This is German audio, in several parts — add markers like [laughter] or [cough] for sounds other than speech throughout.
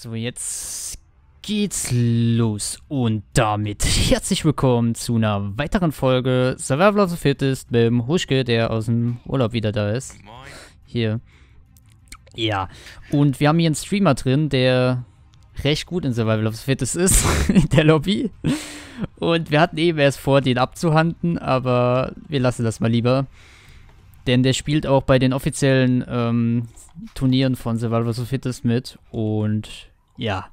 So, jetzt geht's los. Und damit herzlich willkommen zu einer weiteren Folge Survival of the Fittest mit dem Huschke, der aus dem Urlaub wieder da ist. Hier. Ja, und wir haben hier einen Streamer drin, der recht gut in Survival of the Fittest ist, [laughs] in der Lobby. Und wir hatten eben erst vor, den abzuhanden, aber wir lassen das mal lieber. Denn der spielt auch bei den offiziellen ähm, Turnieren von Survival of the Fittest mit. Und ja,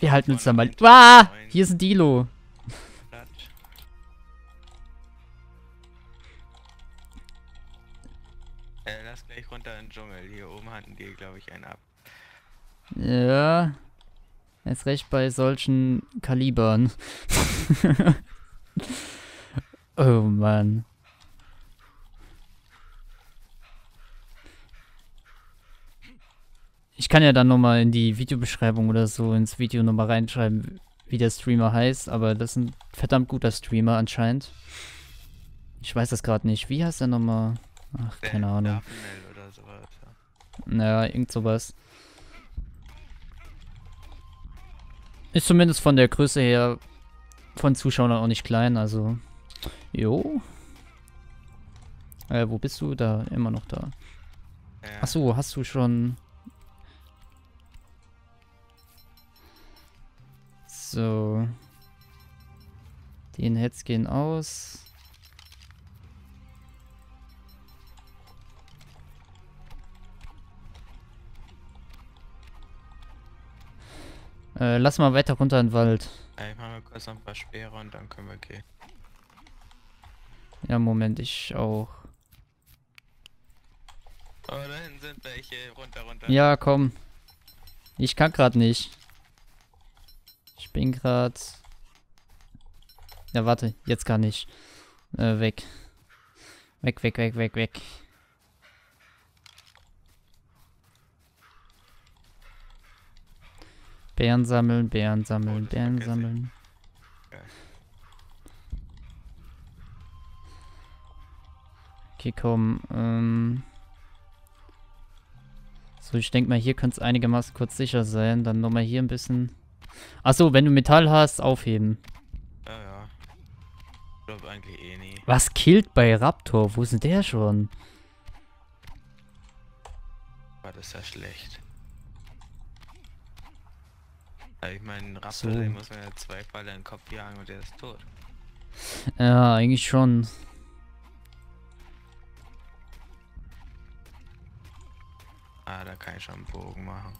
wir halten uns da mal... Ah! Hier ist ein Dilo. Äh, lass gleich runter in den Dschungel. Hier oben hatten die, glaube ich, einen ab. Ja. Erst recht bei solchen Kalibern. [laughs] oh Mann. Ich kann ja dann nochmal in die Videobeschreibung oder so ins Video nochmal reinschreiben, wie der Streamer heißt, aber das ist ein verdammt guter Streamer anscheinend. Ich weiß das gerade nicht. Wie heißt der nochmal? Ach, Der keine Ahnung. Oder sowas. ja. Naja, irgend sowas. Ist zumindest von der Größe her von Zuschauern auch nicht klein, also. Jo. Äh, wo bist du? Da, immer noch da. Ja. Achso, hast du schon. So. Den Heads gehen aus. Äh, lass mal weiter runter in den Wald. Ja, Ich mache mal kurz ein paar Speere und dann können wir gehen. Ja, Moment, ich auch. Oh, da hinten sind welche. Runter, runter. Ja, komm. Ich kann grad nicht. Bin grad. Ja, warte, jetzt kann ich. Äh, weg. Weg, weg, weg, weg, weg. Bären sammeln, Bären sammeln, Oh, Bären sammeln. Okay, komm. Ähm. So, ich denke mal, hier könnte es einigermaßen kurz sicher sein. Dann nochmal hier ein bisschen. Achso, wenn du Metall hast, aufheben. Ja, ja. Ich glaube eigentlich eh nie. Was killt bei Raptor? Wo ist denn der schon? War das ja schlecht. Ich meine, Raptor, So. den muss man ja zwei Pfeile in den Kopf jagen und der ist tot. Ja, eigentlich schon. Ah, da kann ich schon einen Bogen machen.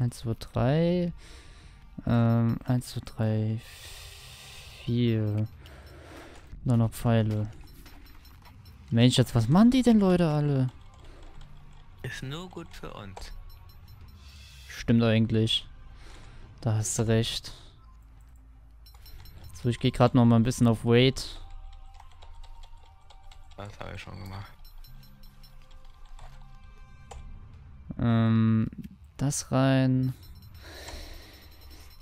Eins, zwei, drei. Ähm, eins, zwei, drei, vier. Nur noch Pfeile. Mensch, jetzt was machen die denn Leute alle? Ist nur gut für uns. Stimmt eigentlich. Da hast du recht. So, ich gehe gerade noch mal ein bisschen auf Weight. Das habe ich schon gemacht. Ähm, das rein.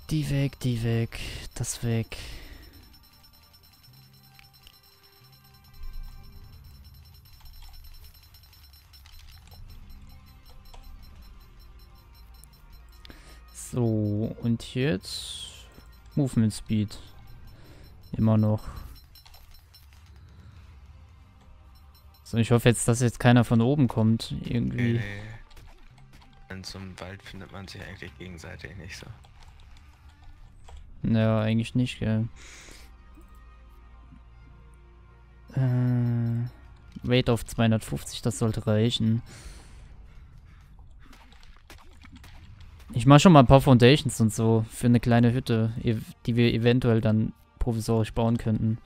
Die weg, die weg, das weg. So, und jetzt Movement Speed. Immer noch. So, ich hoffe jetzt, dass jetzt keiner von oben kommt. Irgendwie. Nee. In so einem Wald findet man sich eigentlich gegenseitig nicht so. Ja, eigentlich nicht, gell. Äh, Weight auf 250, das sollte reichen. Ich mach schon mal ein paar Foundations und so für eine kleine Hütte, die wir eventuell dann provisorisch bauen könnten.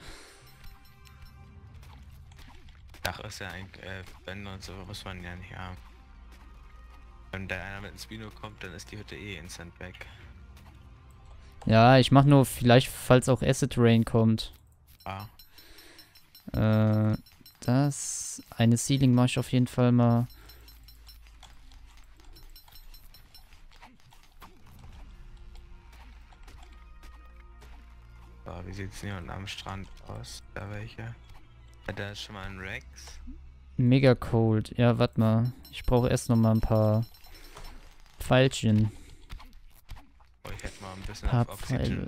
Dach ist ja ein äh, Wände und so muss man ja nicht haben. Wenn da einer mit ins Spino kommt, dann ist die Hütte eh instant weg. Ja, ich mach nur vielleicht, falls auch Acid Rain kommt. Ah, Äh, das. Eine Ceiling mache ich auf jeden Fall mal. wie sieht's hier unten am Strand aus? Da welche? Ja, da ist schon mal ein Rex. Mega cold. Ja, warte mal. Ich brauche erst noch mal ein paar Pfeilchen. Oh, ich hätte mal ein bisschen Paar auf Oxygen.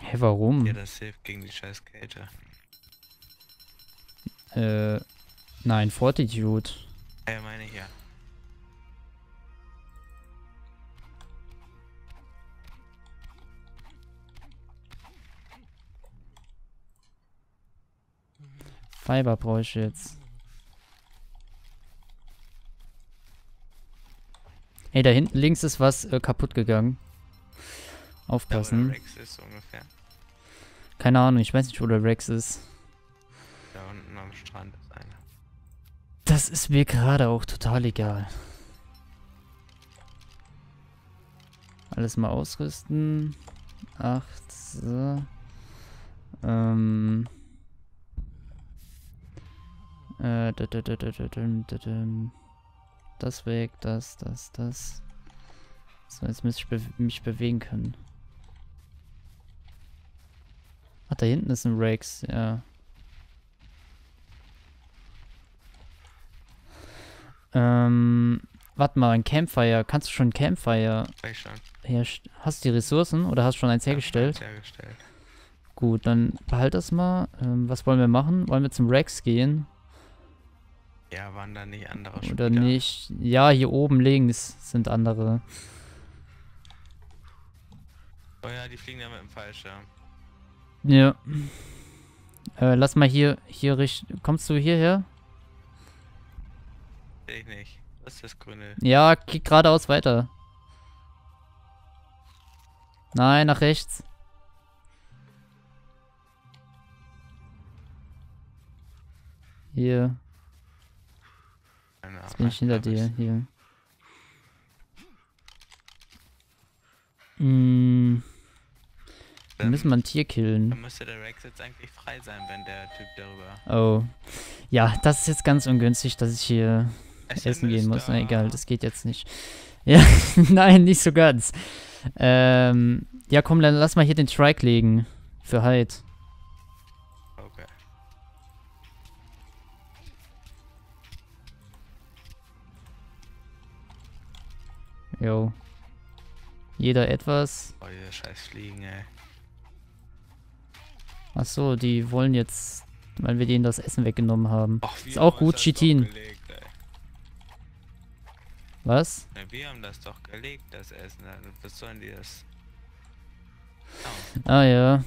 Hä, warum? Ja, das hilft gegen die scheiß Kälte. Äh, nein, Fortitude. Ja, meine ich ja. Fiber brauche ich jetzt. Hey, da hinten links ist was äh, kaputt gegangen. Da, Aufpassen. der Rex ist ungefähr. Keine Ahnung, ich weiß nicht, wo der Rex ist. Da unten am Strand ist einer. Das ist mir gerade auch total egal. Alles mal ausrüsten. Acht, so. Ähm. Äh, Das weg, das, das, das. So, jetzt müsste ich be mich bewegen können. Ach, da hinten ist ein Rex, ja. Ähm, warte mal, ein Campfire. Kannst du schon ein Campfire Vielleicht schon. Hast du die Ressourcen oder hast du schon eins hergestellt? Ja, hergestellt. Gut, dann behalt das mal. Ähm, was wollen wir machen? Wollen wir zum Rex gehen? Ja, waren da nicht andere Oder Spieler? nicht? Ja, hier oben links sind andere. Oh ja, die fliegen ja mit dem Fallschirm. Ja. Äh, lass mal hier, hier richten. Kommst du hierher? Sehe ich nicht. Was ist das grüne? Ja, geh geradeaus weiter. Nein, nach rechts. Hier, jetzt bin ich hinter dir. Hier. Mm, wir Dann, müssen mal ein Tier killen. dann müsste der Rex jetzt eigentlich frei sein, wenn der Typ darüber Oh. Ja, das ist jetzt ganz ungünstig, dass ich hier essen gehen muss. Na egal, das geht jetzt nicht. [laughs] Ja, nein, nicht so ganz. Ähm, ja, komm, dann lass mal hier den Trike legen. Für Hyde. Jo. Jeder etwas. Oh, diese scheiß Fliegen, ey. Ach so, die wollen jetzt, weil wir denen das Essen weggenommen haben. Wir Ist auch gut, Chitin. Was? Ja, wir haben das doch gelegt, das Essen. Also, Was sollen die das? Ah ja.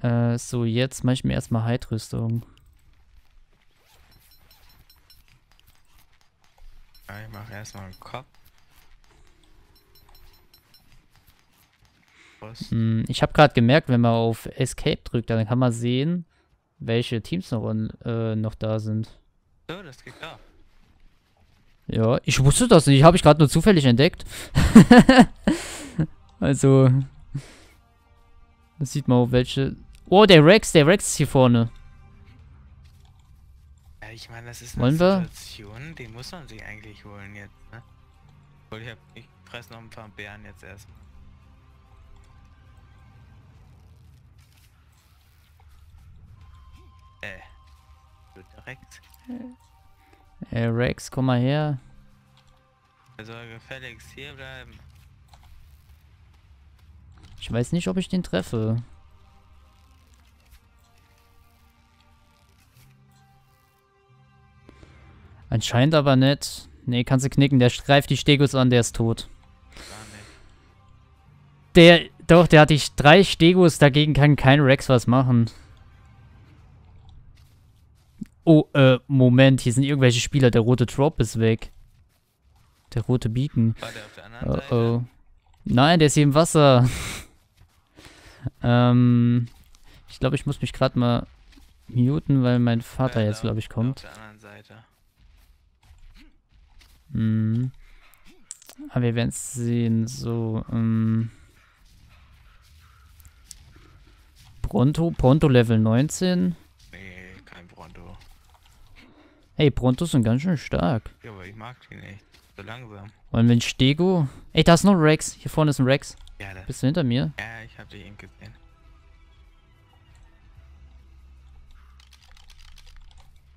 Äh, so, jetzt mach ich mir erstmal Hyde-Rüstung. Ich mache erstmal einen Kopf. Was? Hm, ich habe gerade gemerkt, wenn man auf Escape drückt, dann kann man sehen, welche Teams noch, äh, noch da sind. So, das geht klar. Ja, ich wusste das nicht. Habe ich gerade nur zufällig entdeckt. [laughs] also. Das sieht man auch welche. Oh, der Rex, der Rex ist hier vorne. Ich meine, das ist Wollen eine wir? Situation, die muss man sich eigentlich holen jetzt, ne? Obwohl, ich, hab, ich fress noch ein paar Beeren jetzt erstmal. Äh. Du direkt. Äh, Rex, komm mal her. Er soll gefälligst hier bleiben. Ich weiß nicht, ob ich den treffe. Anscheinend aber nicht. Nee, kannst du knicken. Der greift die Stegos an, der ist tot. Der, doch, der hat die drei Stegos, dagegen kann kein Rex was machen. Oh, äh, Moment, hier sind irgendwelche Spieler. Der rote Drop ist weg. Der rote Beacon. War der Oh oh. Nein, der ist hier im Wasser. [laughs] ähm, ich glaube, ich muss mich gerade mal muten, weil mein Vater Äh, jetzt, glaube ich, kommt. Auf der anderen Seite. Mhm. Aber wir werden es sehen. So, ähm. Pronto, Pronto Level 19. Nee, kein Bronto. Hey, Prontos sind ganz schön stark. Ja, aber ich mag die nicht. So langsam. Wollen wir einen Stego? Ey, da ist noch ein Rex. Hier vorne ist ein Rex. Ja, das, Bist du hinter mir? ja, ich habe dich eben gesehen.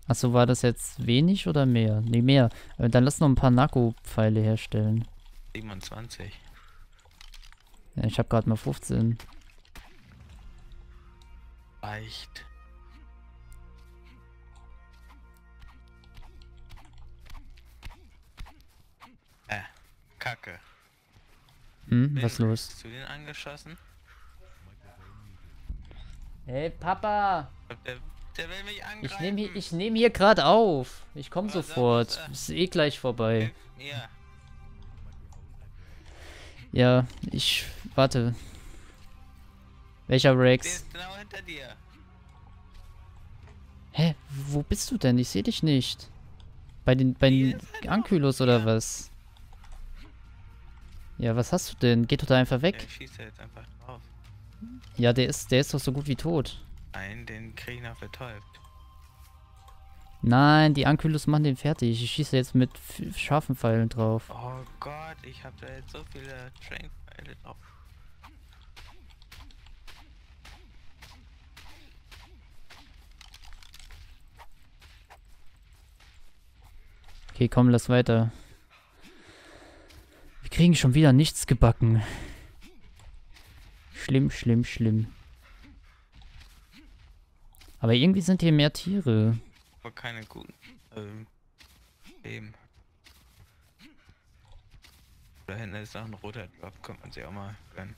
Achso, war das jetzt wenig oder mehr? Nee, mehr. Äh, dann lass noch ein paar Narko-Pfeile herstellen. 27. Ja, ich habe gerade mal 15. Reicht. Äh, Kacke. Hm, Wen was los? Hast du den angeschossen? Hey, Papa! Der, der will mich angreifen. Ich nehme hier, ich nehm hier gerade auf. Ich komme Was sofort. das? Ist eh gleich vorbei. Ja, ich. Warte. Welcher Der Rex? ist genau hinter dir. Hä? Wo bist du denn? Ich sehe dich nicht. Bei den, bei den doch. Ankylos oder Ja. was? Ja, was hast du denn? Geht doch da einfach weg? ich schieße jetzt einfach drauf. Ja, der ist, der ist doch so gut wie tot. Nein, den krieg ich noch betäubt. Nein, die Ankylos machen den fertig. Ich schieße jetzt mit scharfen Pfeilen drauf. Oh Gott, ich habe da jetzt so viele Train-Pfeile drauf. Okay, komm, lass weiter. Wir kriegen schon wieder nichts gebacken. Schlimm, schlimm, schlimm. Aber irgendwie sind hier mehr Tiere. Aber keine guten. Ähm. Leben. Da hinten ist noch ein roter Drop, könnte man sich auch mal gönnen.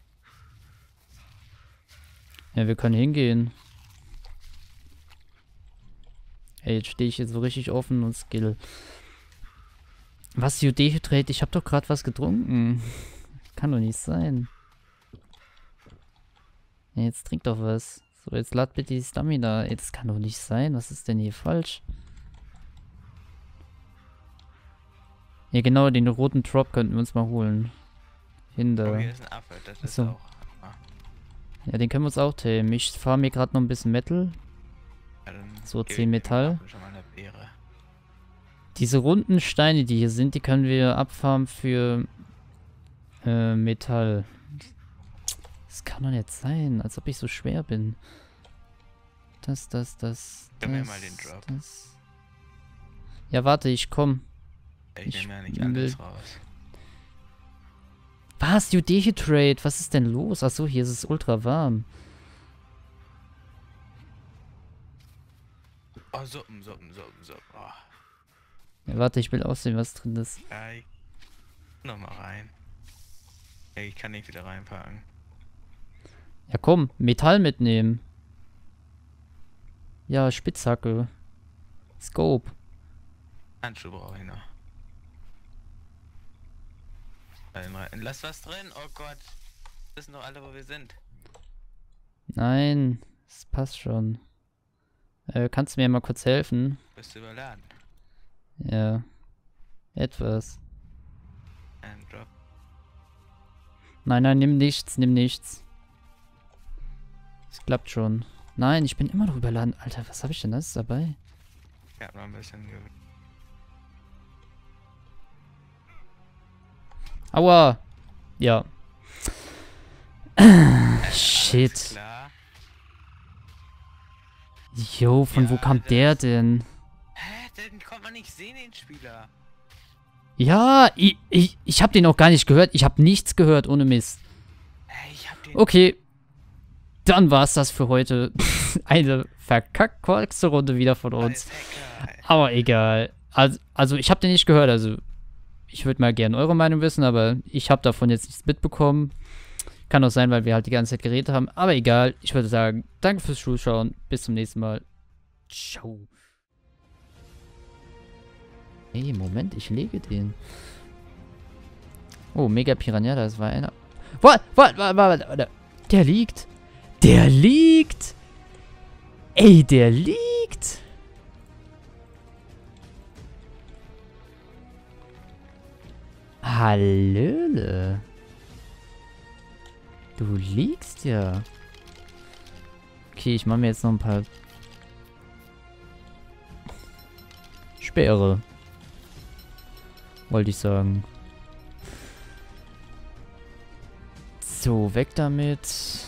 Ja, wir können hingehen. Ey, jetzt stehe ich hier so richtig offen und skill. Was, Judehydrat? Ich hab doch gerade was getrunken. Kann doch nicht sein. Ja, jetzt trink doch was. So, jetzt lad bitte die Stamina. Ey, das kann doch nicht sein. Was ist denn hier falsch? Ja, genau, den roten Drop könnten wir uns mal holen. Oh, Hinter. hier ist ein Affe, das ist so. auch. Ah, Ja, den können wir uns auch tamen. Ich fahre mir gerade noch ein bisschen Metal. ja, So, gebe ich 10 dem Metall. Diese runden Steine, die hier sind, die können wir abfarmen für äh, Metall. Das kann doch nicht sein, als ob ich so schwer bin. Das, das, das. Gib mir mal den Drop. Das. Ja, warte, ich komm. Ich, Ich nehme ja nicht alles raus. Was? You dehydrate? Was ist denn los? Achso, hier ist es ultra warm. Oh, Suppen, Suppen, Suppen, Suppen. Oh, Ja, warte, ich will aussehen, was drin ist. ja, ich... Nochmal rein. Ja, ich kann nicht wieder reinpacken. Ja, komm, Metall mitnehmen. Ja, Spitzhacke. Scope. Handschuhe brauche ich noch. Lass was drin, oh Gott. Wissen doch alle, wo wir sind. Nein, es passt schon. Äh, kannst du mir mal kurz helfen? Bist du überladen? Ja. Etwas. Ein Drop. Nein, nein, nimm nichts, nimm nichts. Es klappt schon. Nein, ich bin immer noch überladen. Alter, was habe ich denn alles dabei? Hab noch ein bisschen Aua! Ja. Shit. Jo, von wo Ja, kam das- der denn? Hä? Den konnte man nicht sehen, den Spieler. Ja, ich, ich, ich habe den auch gar nicht gehört. Ich habe nichts gehört, ohne Mist. Hey, ich hab den. Okay. Dann war's das für heute. [laughs] Eine verkackte Runde wieder von uns. Aber egal. Also, also ich habe den nicht gehört. Also ich würde mal gerne eure Meinung wissen, aber ich habe davon jetzt nichts mitbekommen. Kann auch sein, weil wir halt die ganze Zeit geredet haben. Aber egal. Ich würde sagen, danke fürs Zuschauen. Bis zum nächsten Mal. Ciao. Hey, Moment, ich lege den. Oh, Mega Piranha, das war einer. What? What? What? What? Der liegt. Der liegt. Ey, der liegt. Hallöle. Du liegst ja. Okay, ich mache mir jetzt noch ein paar Speere. Wollte ich sagen. So, weg damit.